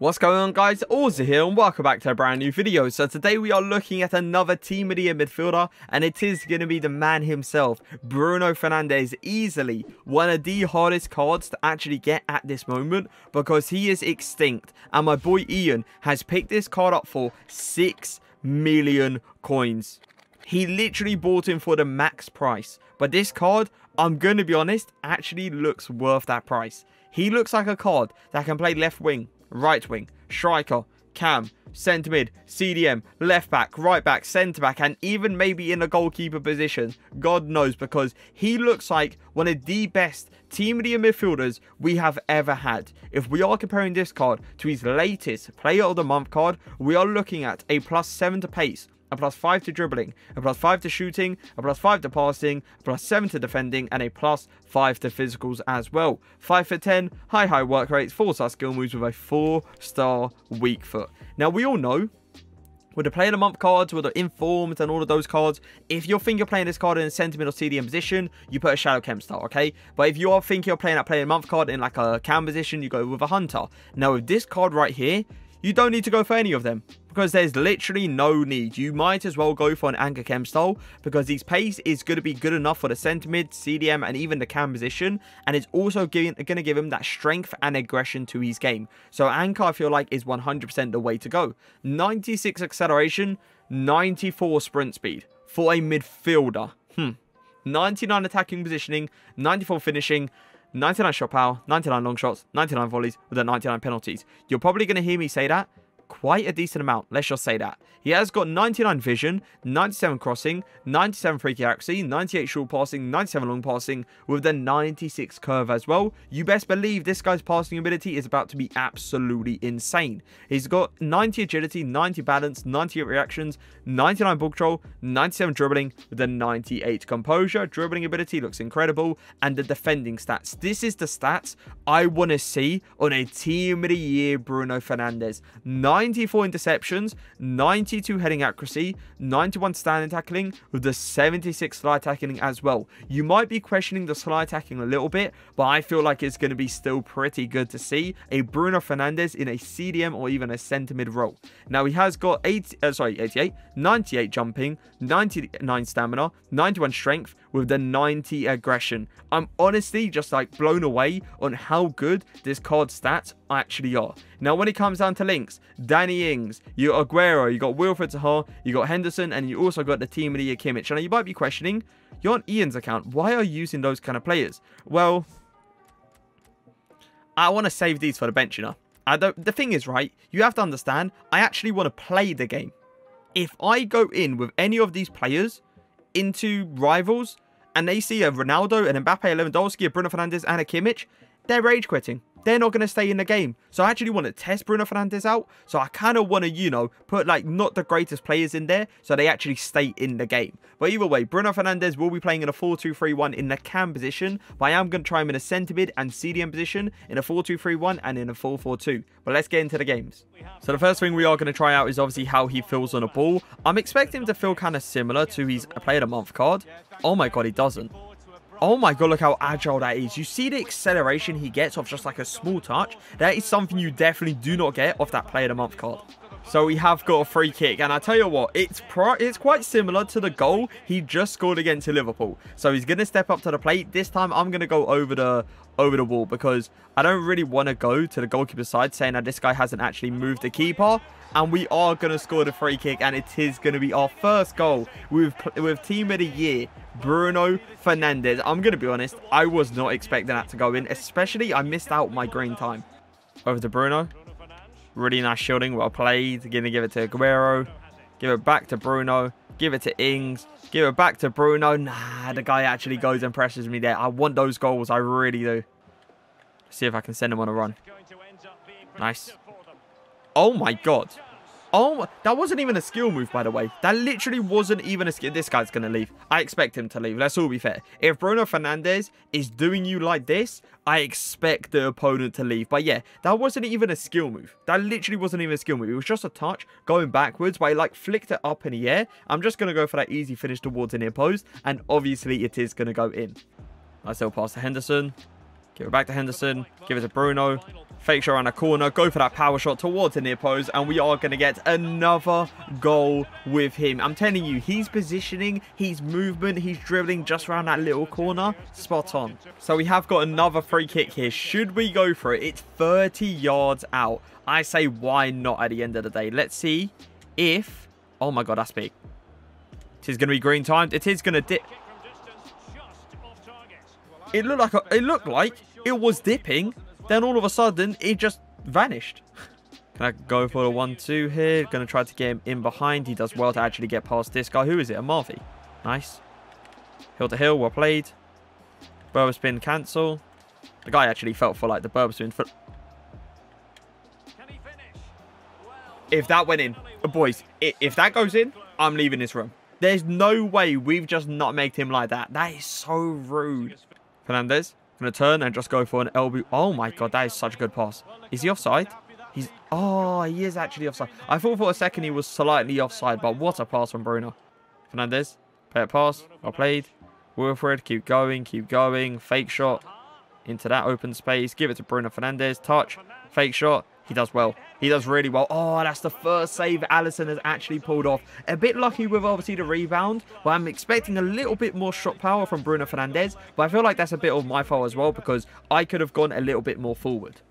What's going on guys, Ozzy here and welcome back to a brand new video. So today we are looking at another Team of the Year midfielder and it is going to be the man himself, Bruno Fernandes, easily one of the hardest cards to actually get at this moment because he is extinct and my boy Ian has picked this card up for 6 million coins. He literally bought him for the max price, but this card, I'm going to be honest, actually looks worth that price. He looks like a card that can play left wing, right wing, striker, cam, centre mid, CDM, left back, right back, centre back, and even maybe in a goalkeeper position. God knows, because he looks like one of the best team of the midfielders we have ever had. If we are comparing this card to his latest Player of the Month card, we are looking at a plus 7 to pace, a plus 5 to dribbling, a plus 5 to shooting, a plus 5 to passing, a plus 7 to defending, and a plus 5 to physicals as well. 5 for 10, high high work rates, 4 star skill moves with a 4 star weak foot. Now we all know with the player of the month cards, with the informed and all of those cards, if you think you're playing this card in a centre mid or CDM position, you put a Shadow Chem style, okay? But if you are thinking you're playing that player of the month card in like a cam position, you go with a Hunter. Now with this card right here, you don't need to go for any of them because there's literally no need. You might as well go for an Anchor Chem style because his pace is going to be good enough for the centre mid, CDM, and even the cam position. And it's also going to give him that strength and aggression to his game. So Anchor, I feel like, is 100% the way to go. 96 acceleration, 94 sprint speed for a midfielder. Hmm. 99 attacking positioning, 94 finishing, 99 shot power, 99 long shots, 99 volleys with the 99 penalties. You're probably going to hear me say that quite a decent amount. Let's just say that. He has got 99 vision, 97 crossing, 97 free kick accuracy, 98 short passing, 97 long passing, with the 96 curve as well. You best believe this guy's passing ability is about to be absolutely insane. He's got 90 agility, 90 balance, 98 reactions, 99 ball control, 97 dribbling, with the 98 composure. Dribbling ability looks incredible, and the defending stats. This is the stats I want to see on a team of the year Bruno Fernandes. 94 interceptions, 92 heading accuracy, 91 standing tackling with the 76 slide tackling as well. You might be questioning the slide tackling a little bit, but I feel like it's going to be still pretty good to see a Bruno Fernandes in a CDM or even a centre mid role. Now he has got 8, uh, sorry, 88, 98 jumping, 99 stamina, 91 strength with the 90 aggression. I'm honestly just like blown away on how good this card stats actually are. Now, when it comes down to links, Danny Ings, you got Aguero, you got Wilfried Zaha, you got Henderson, and you also got the team of the year Kimmich. And you might be questioning, you're on Ian's account. Why are you using those kind of players? Well, I want to save these for the bench, you know. I don't, the thing is, right, you have to understand, I actually want to play the game. If I go in with any of these players into rivals, and they see a Ronaldo, an Mbappe, a Lewandowski, a Bruno Fernandes, and a Kimmich, they're rage quitting they're not going to stay in the game. So I actually want to test Bruno Fernandes out. So I kind of want to, you know, put like not the greatest players in there so they actually stay in the game. But either way, Bruno Fernandes will be playing in a 4-2-3-1 in the cam position. But I am going to try him in a centre mid and CDM position in a 4-2-3-1 and in a 4-4-2. But let's get into the games. So the first thing we are going to try out is obviously how he feels on a ball. I'm expecting him to feel kind of similar to his Player of the Month card. Oh my god, he doesn't. Oh my god, look how agile that is. You see the acceleration he gets off just like a small touch? That is something you definitely do not get off that Player of the Month card. So we have got a free kick. And I tell you what, it's it's quite similar to the goal he just scored against Liverpool. So he's going to step up to the plate. This time I'm going to go over the over the wall because I don't really want to go to the goalkeeper side saying that this guy hasn't actually moved the keeper. And we are going to score the free kick and it is going to be our first goal with, with Team of the Year Bruno Fernandes. I'm going to be honest, I was not expecting that to go in, especially I missed out my green time. Over to Bruno. Really nice shielding, well played. Going to give it to Aguero. Give it back to Bruno. Give it to Ings. Give it back to Bruno. Nah, the guy actually goes and presses me there. I want those goals. I really do. see if I can send him on a run. Nice. Oh my god. Oh, that wasn't even a skill move, by the way. That literally wasn't even a skill. This guy's going to leave. I expect him to leave. Let's all be fair. If Bruno Fernandes is doing you like this, I expect the opponent to leave. But yeah, that wasn't even a skill move. That literally wasn't even a skill move. It was just a touch going backwards, but he like flicked it up in the air. I'm just going to go for that easy finish towards an near post. And obviously, it is going to go in. Nice little pass to Henderson. Give it back to Henderson. Give it to Bruno. Fake shot around a corner. Go for that power shot towards the near post. And we are going to get another goal with him. I'm telling you, he's positioning, he's movement, he's dribbling just around that little corner. Spot on. So we have got another free kick here. Should we go for it? It's 30 yards out. I say why not at the end of the day. Let's see if... Oh my god, that's big. It is going to be green timed. It is going to dip. It looked like a, it looked like it was dipping. Then all of a sudden, he just vanished. Can I go for the 1-2 here? Going to try to get him in behind. He does well to actually get past this guy. Who is it? A Marvy. Nice. Heel to heel. Well played. Berba spin cancel. The guy actually felt for like the Berba spin. For... If that went in, boys, if that goes in, I'm leaving this room. There's no way we've just not made him like that. That is so rude. Fernandes going to turn and just go for an elbow. Oh my god, that is such a good pass. Is he offside? He's... Oh, he is actually offside. I thought for a second he was slightly offside, but what a pass from Bruno. Fernandes, play a pass. Well played. Wilfried, keep going, keep going. Fake shot into that open space. Give it to Bruno Fernandes. Touch. Fake shot. He does well. He does really well. Oh, that's the first save Alisson has actually pulled off. A bit lucky with obviously the rebound, but I'm expecting a little bit more shot power from Bruno Fernandes. But I feel like that's a bit of my fault as well because I could have gone a little bit more forward.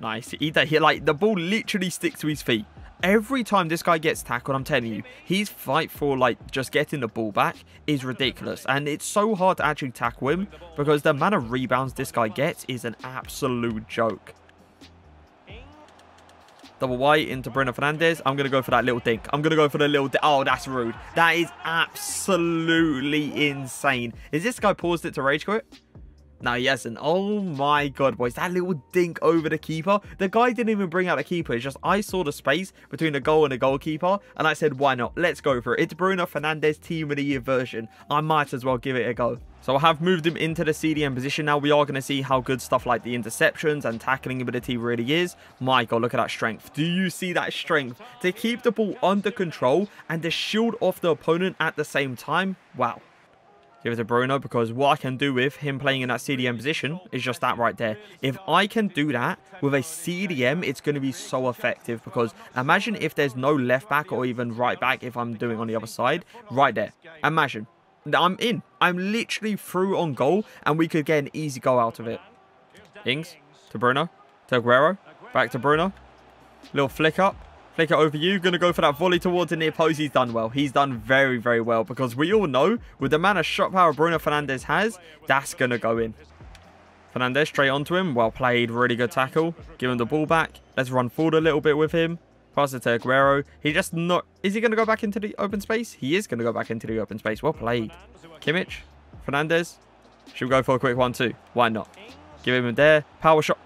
Nice. He, he, like, the ball literally sticks to his feet. Every time this guy gets tackled, I'm telling you, his fight for, like, just getting the ball back is ridiculous. And it's so hard to actually tackle him because the amount of rebounds this guy gets is an absolute joke. Double white into Bruno Fernandes. I'm going to go for that little dink. I'm going to go for the little Oh, that's rude. That is absolutely insane. Is this guy paused it to rage quit? No, he hasn't. Oh my god, boys. That little dink over the keeper. The guy didn't even bring out the keeper. It's just I saw the space between the goal and the goalkeeper. And I said, why not? Let's go for it. It's Bruno Fernandes team of the year version. I might as well give it a go. So I have moved him into the CDM position. Now we are going to see how good stuff like the interceptions and tackling ability really is. My god, look at that strength. Do you see that strength? To keep the ball under control and to shield off the opponent at the same time. Wow. Give it to Bruno because what I can do with him playing in that CDM position is just that right there. If I can do that with a CDM, it's going to be so effective because imagine if there's no left back or even right back if I'm doing on the other side. Right there. Imagine. I'm in. I'm literally through on goal and we could get an easy goal out of it. Ings to Bruno. To Aguero. Back to Bruno. Little flick up. Flick it over you. Going to go for that volley towards the near post. He's done well. He's done very, very well. Because we all know, with the amount of shot power Bruno Fernandes has, that's going to go in. Fernandes straight onto him. Well played. Really good tackle. Give him the ball back. Let's run forward a little bit with him. Pass it to Aguero. He just not... Is he going to go back into the open space? He is going to go back into the open space. Well played. Kimmich. Fernandes. Should we go for a quick one too? Why not? Give him a there. Power shot.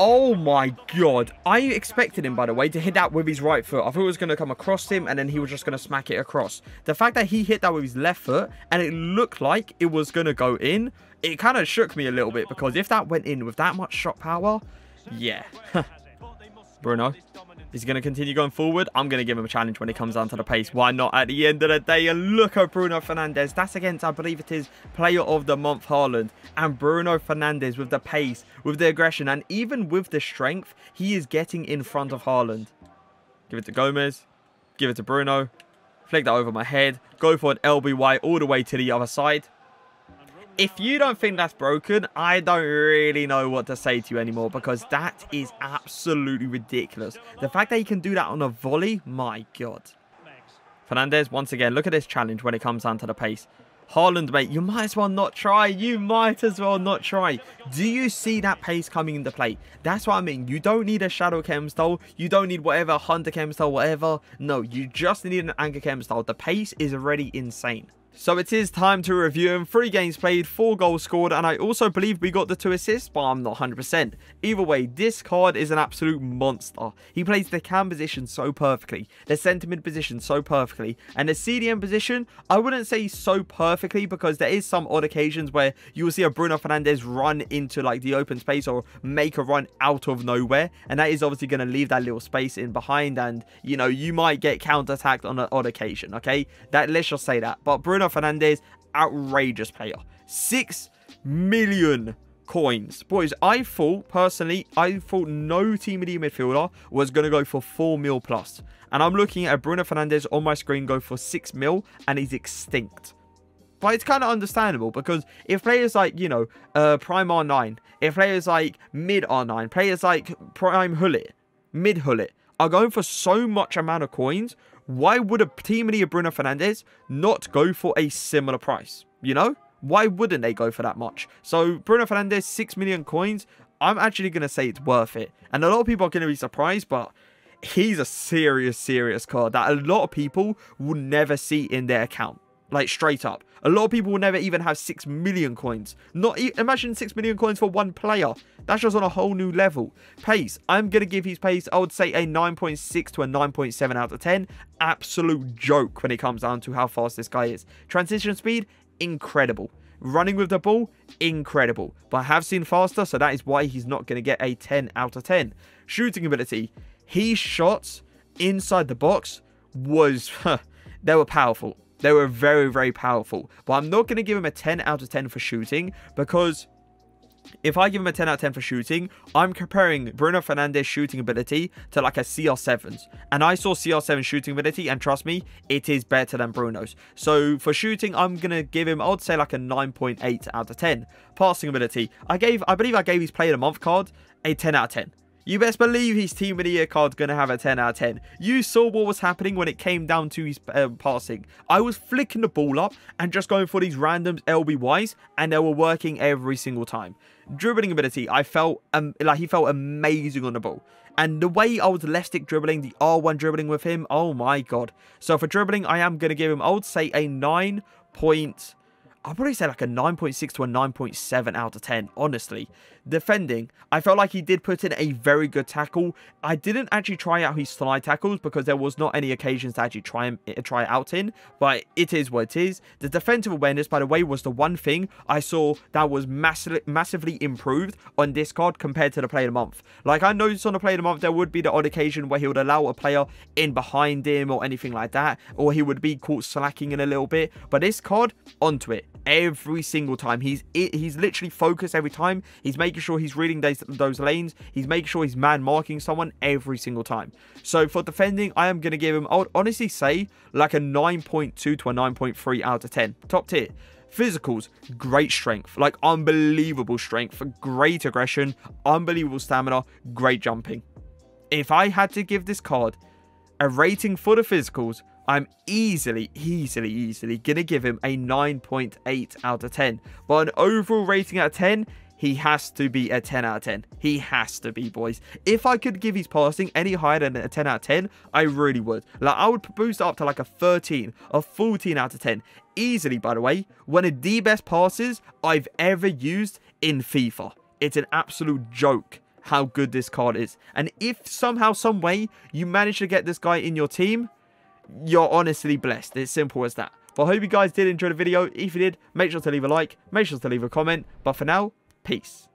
Oh my god. I expected him, by the way, to hit that with his right foot. I thought it was going to come across him and then he was just going to smack it across. The fact that he hit that with his left foot and it looked like it was going to go in, it kind of shook me a little bit because if that went in with that much shot power, yeah. Bruno. Is he going to continue going forward? I'm going to give him a challenge when it comes down to the pace. Why not at the end of the day? Look at Bruno Fernandes. That's against, I believe it is, Player of the Month Haaland. And Bruno Fernandes with the pace, with the aggression, and even with the strength, he is getting in front of Haaland. Give it to Gomez. Give it to Bruno. Flick that over my head. Go for an LBY all the way to the other side if you don't think that's broken, I don't really know what to say to you anymore because that is absolutely ridiculous. The fact that he can do that on a volley, my God. Fernandes, once again, look at this challenge when it comes down to the pace. Haaland, mate, you might as well not try. You might as well not try. Do you see that pace coming into play? That's what I mean. You don't need a Shadow Chem style. You don't need whatever Hunter Chem style, whatever. No, you just need an Anchor Chem style. The pace is already insane. So it is time to review him. Three games played, four goals scored, and I also believe we got the two assists, but I'm not 100%. Either way, this card is an absolute monster. He plays the cam position so perfectly, the centre mid position so perfectly, and the CDM position, I wouldn't say so perfectly because there is some odd occasions where you will see a Bruno Fernandes run into like the open space or make a run out of nowhere, and that is obviously going to leave that little space in behind, and you know, you might get counter-attacked on an odd occasion, okay? That Let's just say that. But Bruno Fernandes, outrageous player. Six million coins. Boys, I thought, personally, I thought no team of the midfielder was going to go for 4 mil plus. And I'm looking at Bruno Fernandes on my screen go for 6 mil, and he's extinct. But it's kind of understandable because if players like, you know, uh, Prime R9, if players like Mid R9, players like Prime Gullit, Mid Gullit, are going for so much amount of coins, why would a team of Bruno Fernandes not go for a similar price? You know? Why wouldn't they go for that much? So Bruno Fernandes, 6 million coins, I'm actually going to say it's worth it. And a lot of people are going to be surprised, but he's a serious, serious card that a lot of people will never see in their account. Like, straight up. A lot of people will never even have 6 million coins. Not e Imagine 6 million coins for one player. That's just on a whole new level. Pace. I'm going to give his pace, I would say, a 9.6 to a 9.7 out of 10. Absolute joke when it comes down to how fast this guy is. Transition speed, incredible. Running with the ball, incredible. But I have seen faster, so that is why he's not going to get a 10 out of 10. Shooting ability. His shots inside the box was... they were powerful. They were very, very powerful. But I'm not going to give him a 10 out of 10 for shooting because if I give him a 10 out of 10 for shooting, I'm comparing Bruno Fernandes' shooting ability to like a CR7's. And I saw CR7 shooting ability, and trust me, it is better than Bruno's. So for shooting, I'm going to give him, I would say like a 9.8 out of 10. Passing ability, I gave, I believe I gave his player of the month card a 10 out of 10. You best believe his team of the year card's going to have a 10 out of 10. You saw what was happening when it came down to his uh, passing. I was flicking the ball up and just going for these random LBYs and they were working every single time. Dribbling ability, I felt um, like he felt amazing on the ball. And the way I was left stick dribbling, the R1 dribbling with him, oh my god. So for dribbling, I am going to give him, I would say a 9 point I'd probably say like a 9.6 to a 9.7 out of 10, honestly. Defending, I felt like he did put in a very good tackle. I didn't actually try out his slide tackles because there was not any occasions to actually try him eh, try it out in, but it is what it is. The defensive awareness, by the way, was the one thing I saw that was massively, massively improved on this card compared to the player of the month. Like I noticed on the player of the month, there would be the odd occasion where he would allow a player in behind him or anything like that, or he would be caught slacking in a little bit, but this card, onto it every single time. He's he's literally focused every time. He's making sure he's reading those, those lanes. He's making sure he's man marking someone every single time. So for defending, I am going to give him, I would honestly say, like a 9.2 to a 9.3 out of 10. Top tier. Physicals, great strength, like unbelievable strength, for great aggression, unbelievable stamina, great jumping. If I had to give this card a rating for the physicals, I'm easily, easily, easily going to give him a 9.8 out of 10. But an overall rating out of 10, he has to be a 10 out of 10. He has to be, boys. If I could give his passing any higher than a 10 out of 10, I really would. Like, I would boost up to like a 13, a 14 out of 10. Easily, by the way, one of the best passes I've ever used in FIFA. It's an absolute joke how good this card is. And if somehow, some way, you manage to get this guy in your team, you're honestly blessed. It's simple as that. But I hope you guys did enjoy the video. If you did, make sure to leave a like, make sure to leave a comment. But for now, peace.